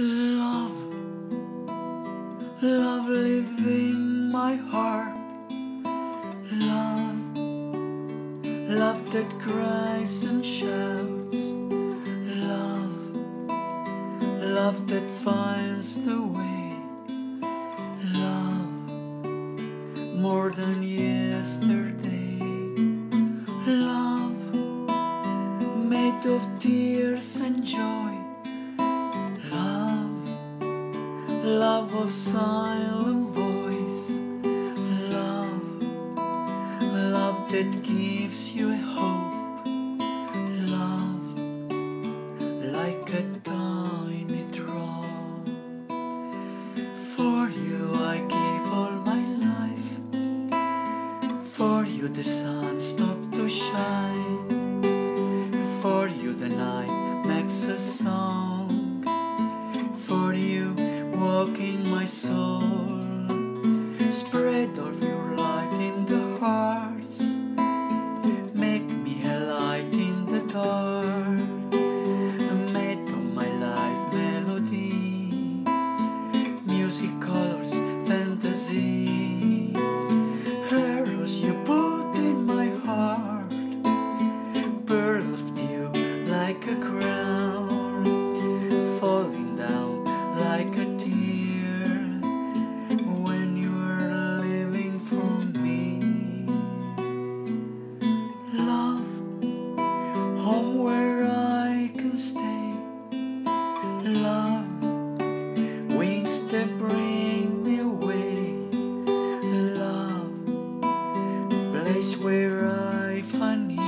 Love, love live in my heart. Love, love that cries and shouts. Love, love that finds the way. Love, more than yesterday. Love, made of tears and joy. Love of silent voice. Love, love that gives you hope. Love, like a tiny drop. For you I give all my life. For you the sun stopped to shine. For you the night makes a song. my soul. Spread of your light in the hearts. Make me a light in the dark. A mate of my life melody. Music, colors, fantasy. Arrows you put in my heart. Bird of you like a crown. love. Wings that bring me away. Love place where I find you.